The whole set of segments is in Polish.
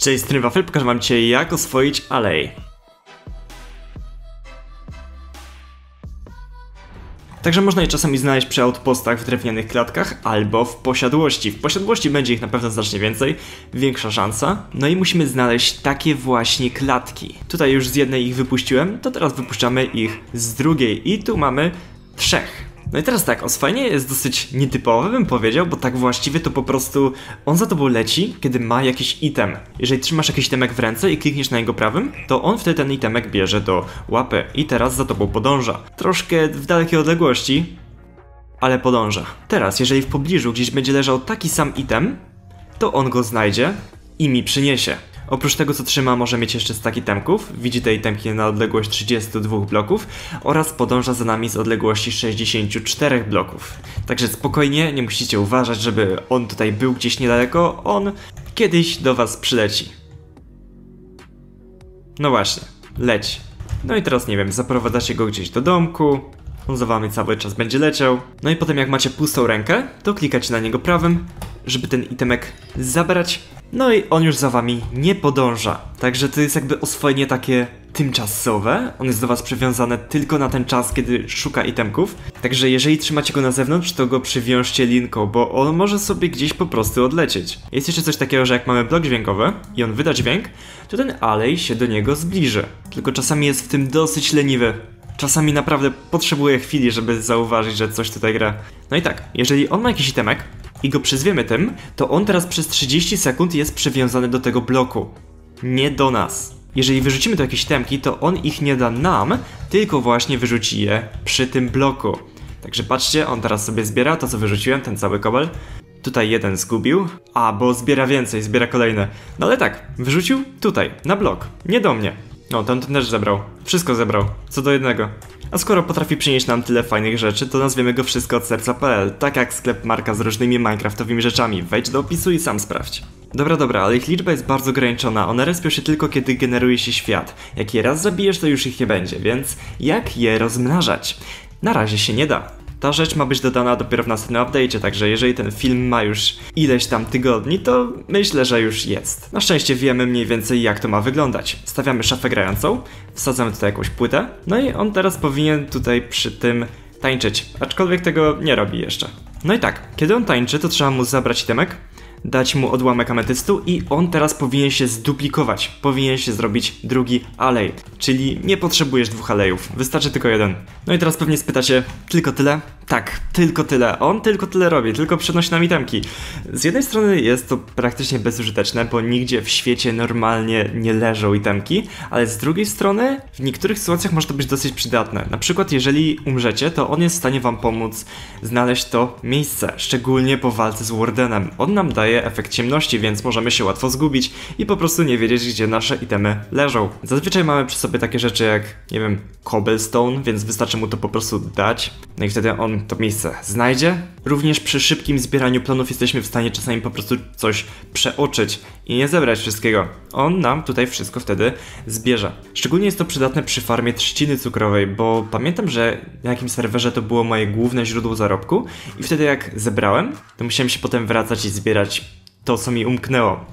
Cześć, strony Wafel, pokażę wam dzisiaj jak oswoić alej. Także można je czasami znaleźć przy outpostach w drewnianych klatkach albo w posiadłości. W posiadłości będzie ich na pewno znacznie więcej, większa szansa. No i musimy znaleźć takie właśnie klatki. Tutaj już z jednej ich wypuściłem, to teraz wypuszczamy ich z drugiej i tu mamy trzech. No i teraz tak, oswajanie jest dosyć nietypowe, bym powiedział, bo tak właściwie to po prostu on za tobą leci, kiedy ma jakiś item. Jeżeli trzymasz jakiś itemek w ręce i klikniesz na jego prawym, to on wtedy ten itemek bierze do łapy i teraz za tobą podąża. Troszkę w dalekiej odległości, ale podąża. Teraz, jeżeli w pobliżu gdzieś będzie leżał taki sam item, to on go znajdzie i mi przyniesie. Oprócz tego co trzyma może mieć jeszcze staki temków, widzi te itemki na odległość 32 bloków oraz podąża za nami z odległości 64 bloków. Także spokojnie, nie musicie uważać, żeby on tutaj był gdzieś niedaleko, on kiedyś do was przyleci. No właśnie, leci. No i teraz nie wiem, zaprowadzacie go gdzieś do domku, on za wami cały czas będzie leciał. No i potem jak macie pustą rękę, to klikacie na niego prawym, żeby ten itemek zabrać. No i on już za wami nie podąża. Także to jest jakby oswojenie takie tymczasowe. On jest do was przywiązany tylko na ten czas, kiedy szuka itemków. Także jeżeli trzymacie go na zewnątrz, to go przywiążcie linką, bo on może sobie gdzieś po prostu odlecieć. Jest jeszcze coś takiego, że jak mamy blok dźwiękowy i on wyda dźwięk, to ten alej się do niego zbliży. Tylko czasami jest w tym dosyć leniwy. Czasami naprawdę potrzebuje chwili, żeby zauważyć, że coś tutaj gra. No i tak, jeżeli on ma jakiś itemek i go przyzwiemy tym, to on teraz przez 30 sekund jest przywiązany do tego bloku. Nie do nas. Jeżeli wyrzucimy tu jakieś temki, to on ich nie da nam, tylko właśnie wyrzuci je przy tym bloku. Także patrzcie, on teraz sobie zbiera to, co wyrzuciłem, ten cały kobel. Tutaj jeden zgubił, a bo zbiera więcej, zbiera kolejne. No ale tak, wyrzucił tutaj, na blok, nie do mnie. No, ten też zebrał. Wszystko zebrał. Co do jednego. A skoro potrafi przynieść nam tyle fajnych rzeczy, to nazwiemy go wszystko od serca.pl, tak jak sklep marka z różnymi minecraftowymi rzeczami. Wejdź do opisu i sam sprawdź. Dobra, dobra, ale ich liczba jest bardzo ograniczona, one respią się tylko kiedy generuje się świat. Jak je raz zabijesz, to już ich nie będzie, więc jak je rozmnażać? Na razie się nie da. Ta rzecz ma być dodana dopiero w następnym update'cie, także jeżeli ten film ma już ileś tam tygodni, to myślę, że już jest. Na szczęście wiemy mniej więcej jak to ma wyglądać. Stawiamy szafę grającą, wsadzamy tutaj jakąś płytę, no i on teraz powinien tutaj przy tym tańczyć, aczkolwiek tego nie robi jeszcze. No i tak, kiedy on tańczy, to trzeba mu zabrać itemek, dać mu odłamek ametystu i on teraz powinien się zduplikować. Powinien się zrobić drugi alej. Czyli nie potrzebujesz dwóch alejów, wystarczy tylko jeden. No i teraz pewnie spytacie, tylko tyle? Tak, tylko tyle. On tylko tyle robi, tylko przenosi nam itemki. Z jednej strony jest to praktycznie bezużyteczne, bo nigdzie w świecie normalnie nie leżą itemki, ale z drugiej strony w niektórych sytuacjach może to być dosyć przydatne. Na przykład jeżeli umrzecie, to on jest w stanie wam pomóc znaleźć to miejsce, szczególnie po walce z Wardenem. On nam daje efekt ciemności, więc możemy się łatwo zgubić i po prostu nie wiedzieć, gdzie nasze itemy leżą. Zazwyczaj mamy przy sobie takie rzeczy jak, nie wiem, cobblestone, więc wystarczy mu to po prostu dać, no i wtedy on to miejsce znajdzie. Również przy szybkim zbieraniu plonów jesteśmy w stanie czasami po prostu coś przeoczyć i nie zebrać wszystkiego. On nam tutaj wszystko wtedy zbierze. Szczególnie jest to przydatne przy farmie trzciny cukrowej, bo pamiętam, że na jakimś serwerze to było moje główne źródło zarobku i wtedy jak zebrałem, to musiałem się potem wracać i zbierać to, co mi umknęło.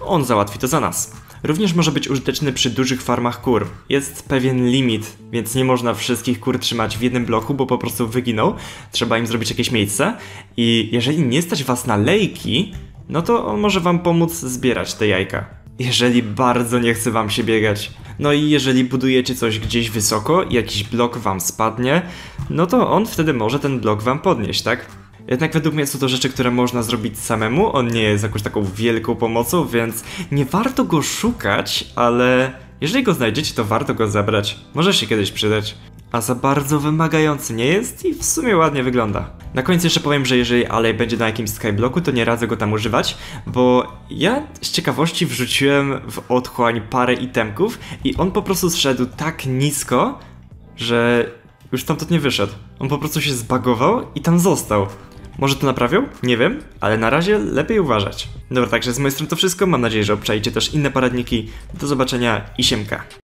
On załatwi to za nas. Również może być użyteczny przy dużych farmach kur. Jest pewien limit, więc nie można wszystkich kur trzymać w jednym bloku, bo po prostu wyginą. Trzeba im zrobić jakieś miejsce. I jeżeli nie stać was na lejki, no to on może wam pomóc zbierać te jajka. Jeżeli bardzo nie chce wam się biegać. No i jeżeli budujecie coś gdzieś wysoko i jakiś blok wam spadnie, no to on wtedy może ten blok wam podnieść, tak? Jednak według mnie są to rzeczy, które można zrobić samemu. On nie jest jakąś taką wielką pomocą, więc nie warto go szukać, ale jeżeli go znajdziecie, to warto go zabrać. Może się kiedyś przydać. A za bardzo wymagający nie jest i w sumie ładnie wygląda. Na końcu jeszcze powiem, że jeżeli Alej będzie na jakimś skyblocku, to nie radzę go tam używać, bo ja z ciekawości wrzuciłem w otchłań parę itemków i on po prostu zszedł tak nisko, że już stamtąd nie wyszedł. On po prostu się zbagował i tam został. Może to naprawią? Nie wiem, ale na razie lepiej uważać. Dobra, także z mojej strony to wszystko. Mam nadzieję, że obczajcie też inne poradniki. Do zobaczenia i siemka.